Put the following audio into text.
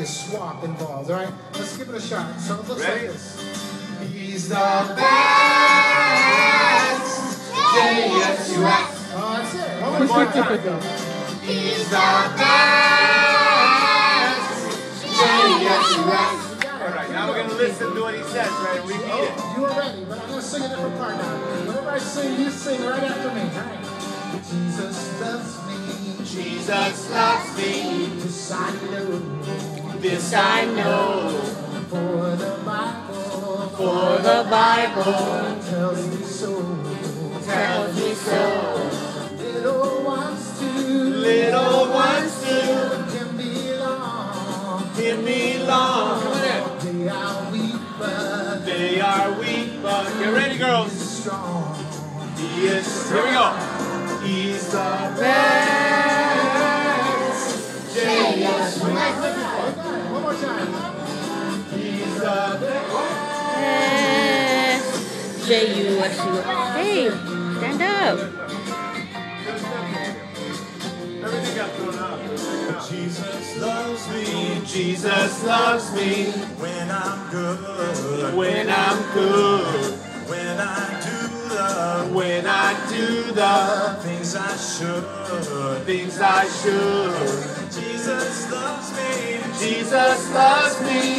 be swap involved, all right? Let's give it a shot. So it looks Ready? like this. He's the best. J-E-S-U-S. Oh, that's it. One more time. Go. He's the best. J-E-S-U-S. You. All right, now we're gonna listen to what he says, right? and Repeat oh, it. Oh, you were ready, but I'm gonna sing a different part now. Whenever I sing, you sing right after me. All right. Jesus loves me. Jesus loves me. This I know. This I know. For the Bible. For the Bible tells me so. tells me so. Little ones too. Little ones too Can belong. can belong. Come on They are weak, but. They are weak, but get ready, girls. strong. He is. Here we go. He's the best. J-E-S. One J-U-S-U. Hey, stand up. Everything got thrown out. Jesus loves me. Jesus loves me When I'm good, when I'm good. when I do the When I do the things I should. things I should. Jesus loves me Jesus loves me when I'm bad.